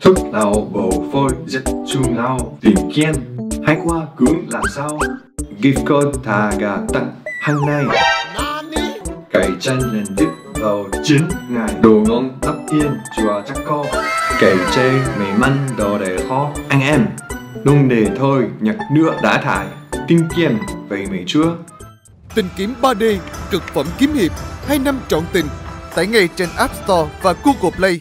Thuốc nào bầu phôi rất chung nào Tìm kiên Hay qua cứng làm sao? Gift code thà gà tặng hàng này. Cày chân nền tiếp vào chín ngày Đồ ngon tắp tiên chùa chắc co Cày chê mày măn đồ để khó Anh em Nung đề thôi nhặt nữa đã thải. Tinh kiên vậy mày chưa? Tình kiếm 3D, cực phẩm kiếm hiệp, hai năm trọn tình. Tải ngay trên App Store và Google Play.